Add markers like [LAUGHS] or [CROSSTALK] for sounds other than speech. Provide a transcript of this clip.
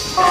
Oh! [LAUGHS]